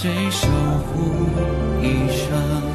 谁守护一生？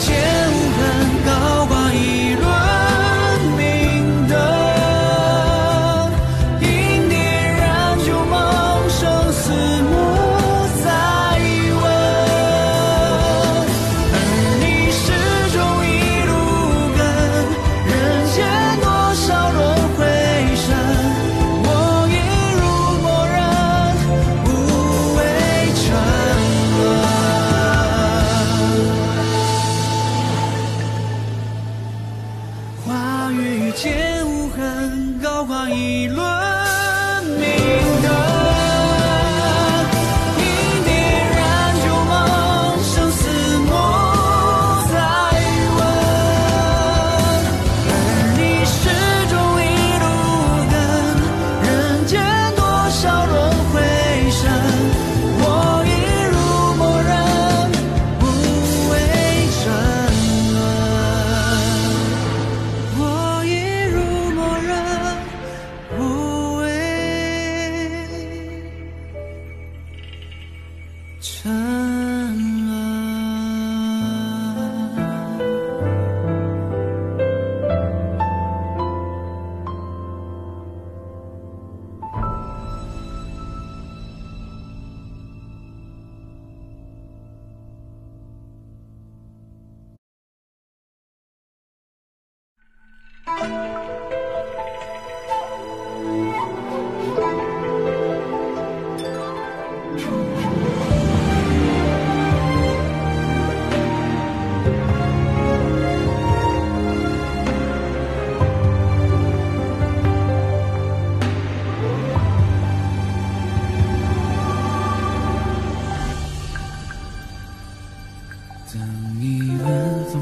天。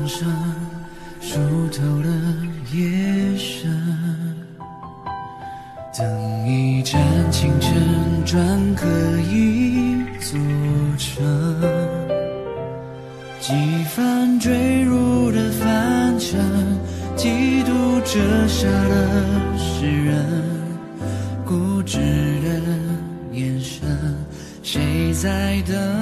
上熟透了夜深。等一盏清晨，篆刻一座城，几番坠入的凡尘，几度折煞了世人，固执的眼神，谁在等？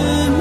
person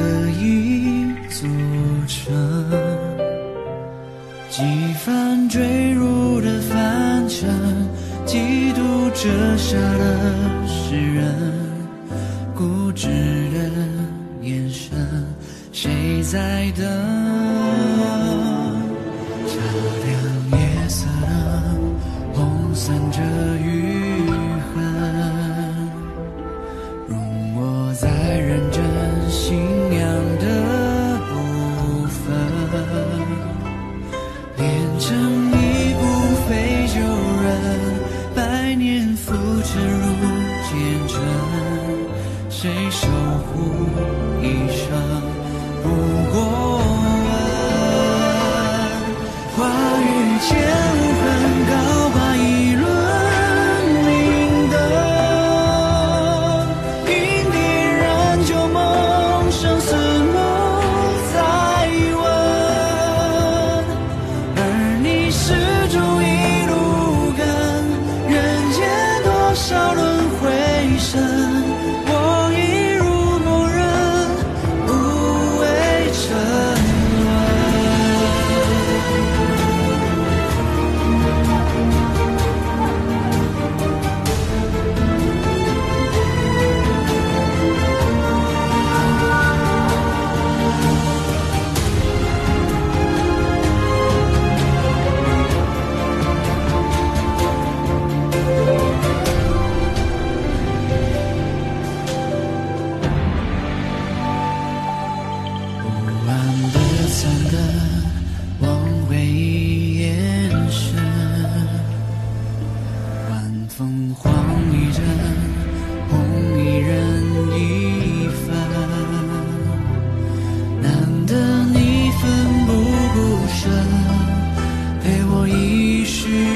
的一座城几番坠入的凡尘几度折煞了世人固执的眼神谁在等照亮夜色的红伞遮雨不陪我一世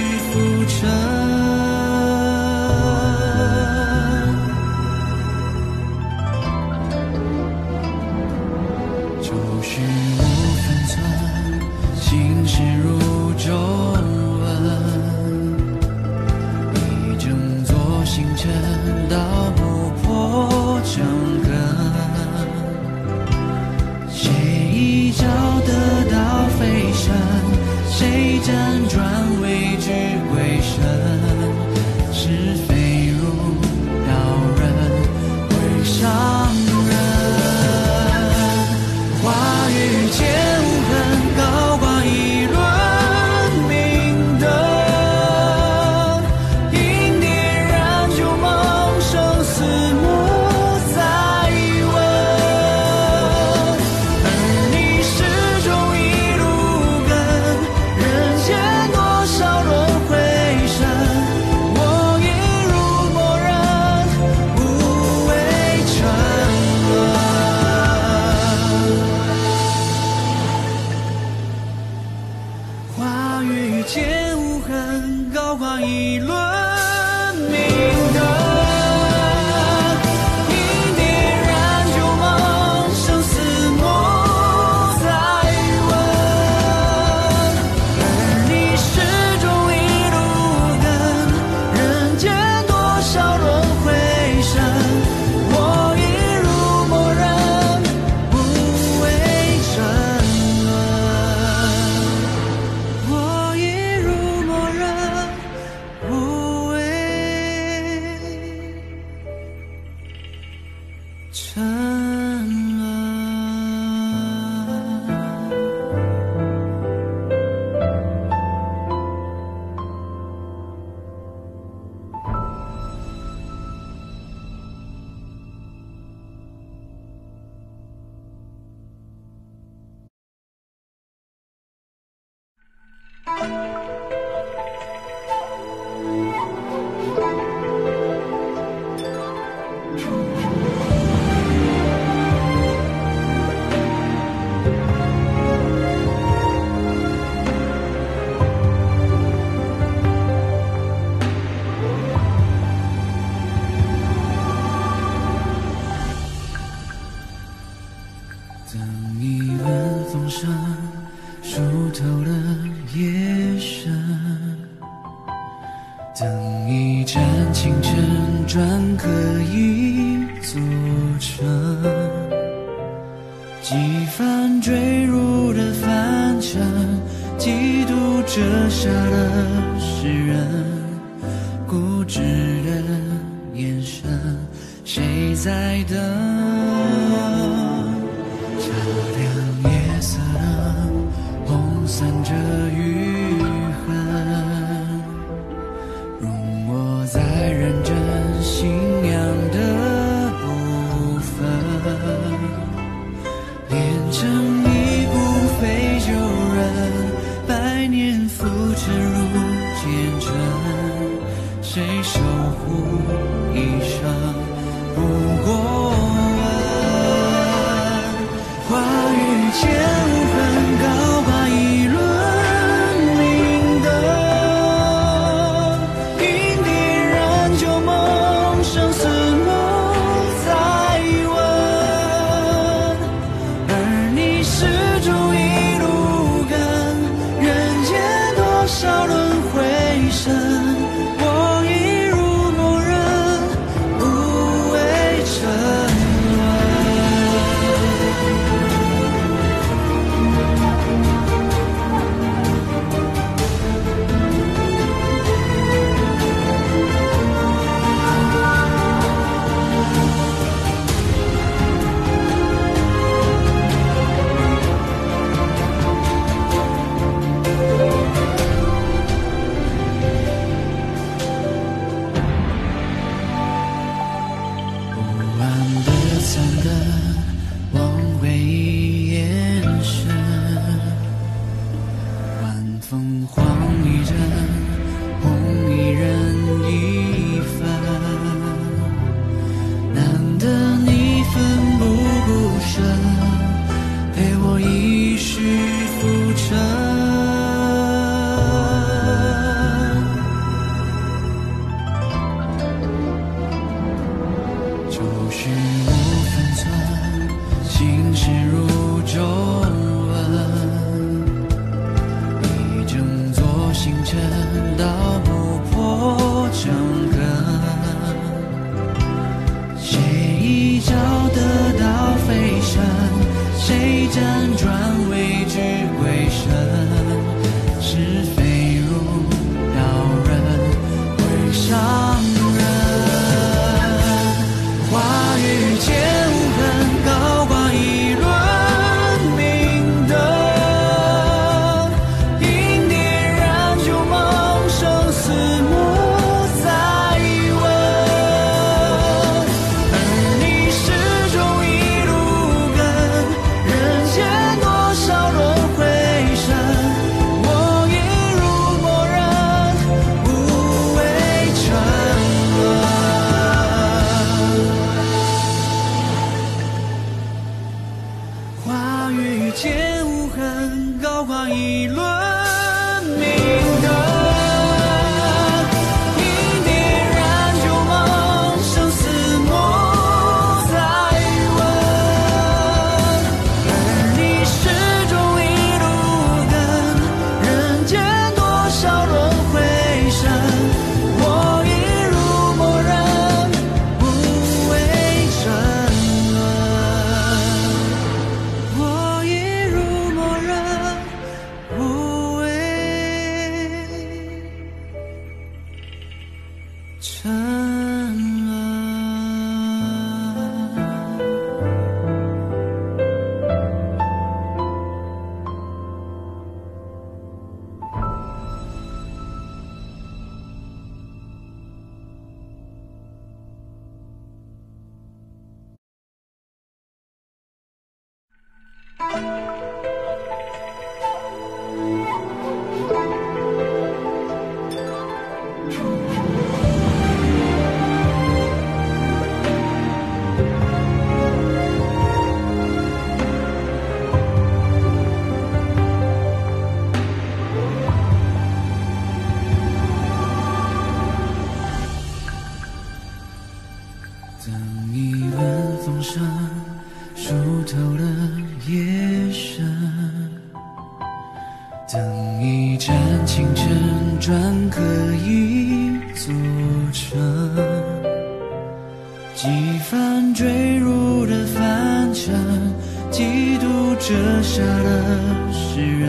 刻下的诗人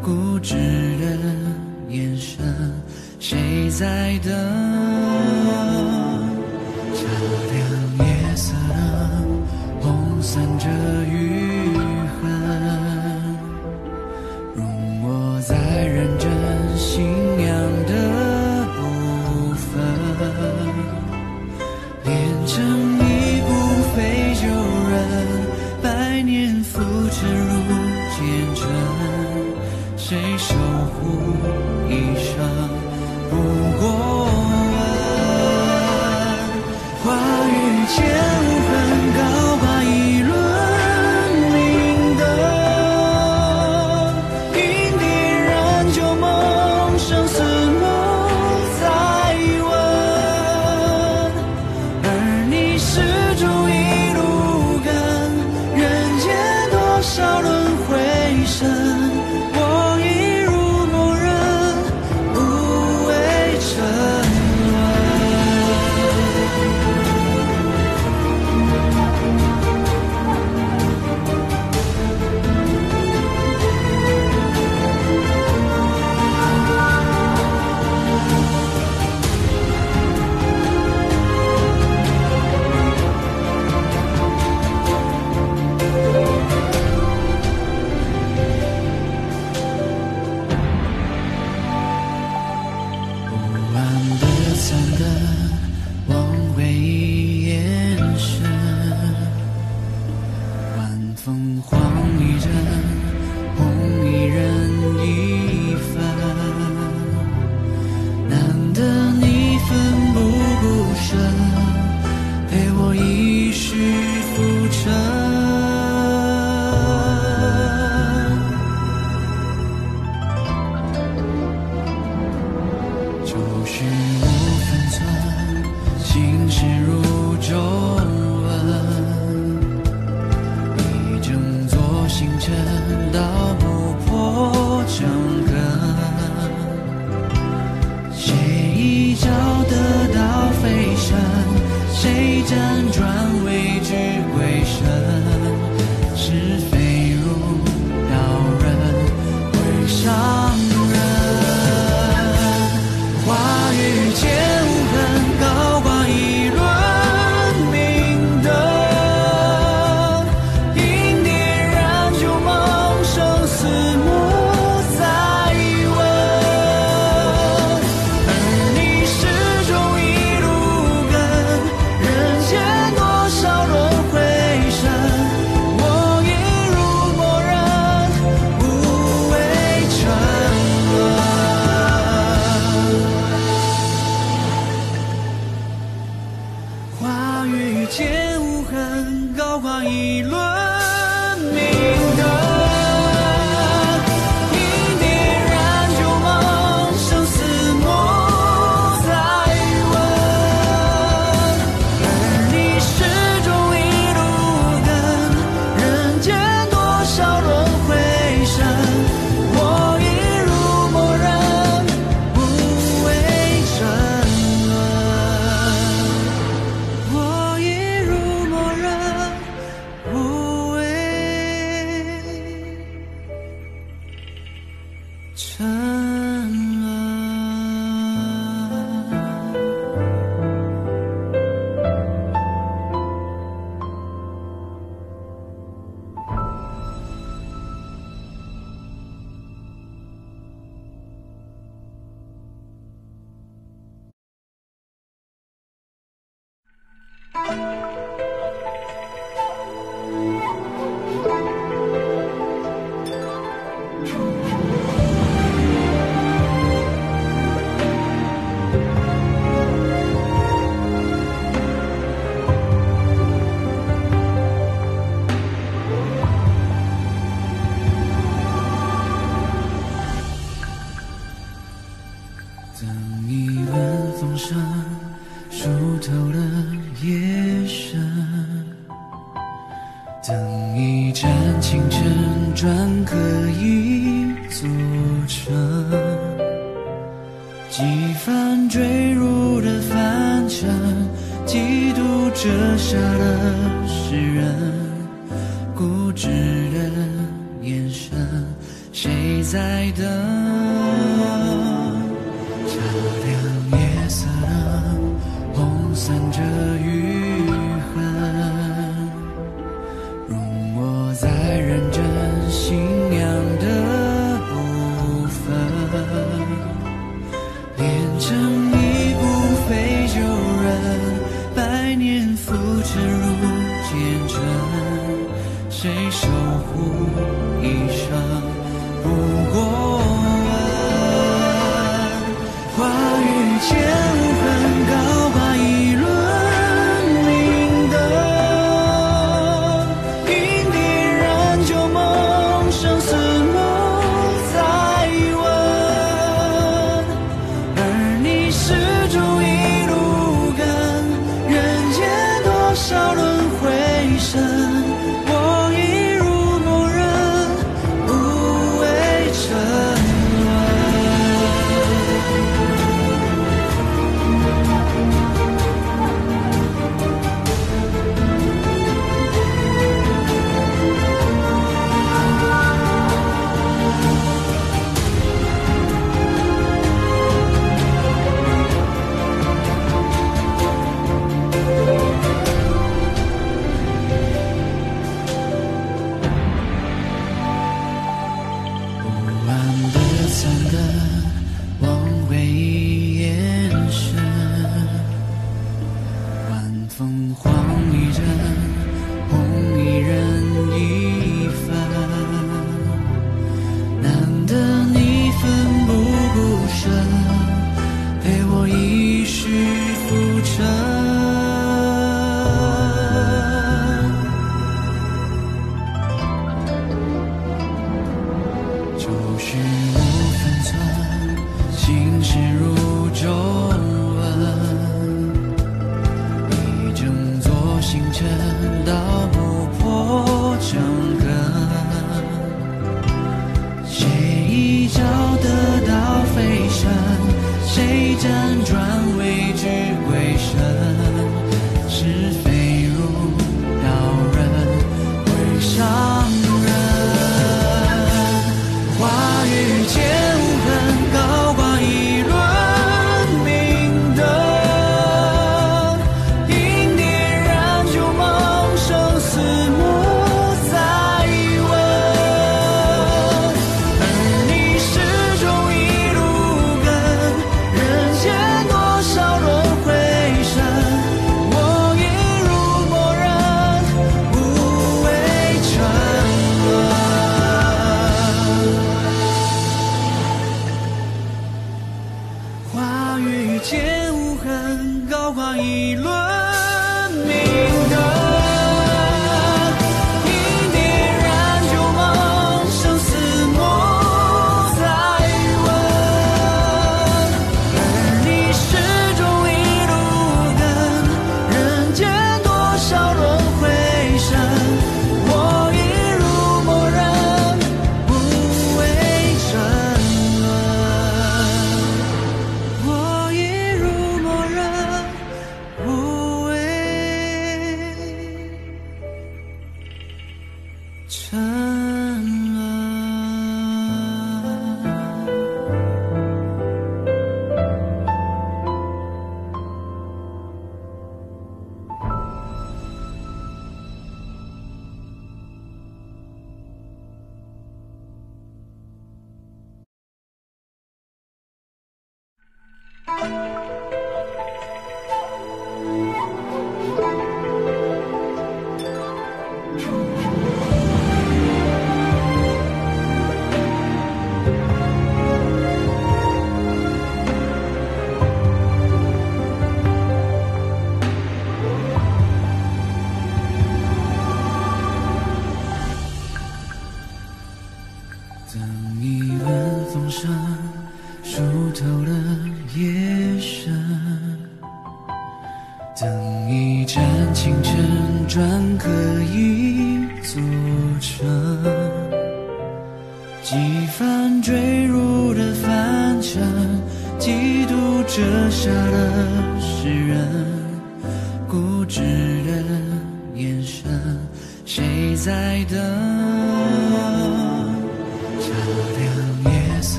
固执的眼神，谁在等？照亮夜色，轰散着雨。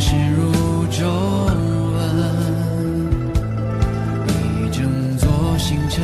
是如皱纹，一整座星辰。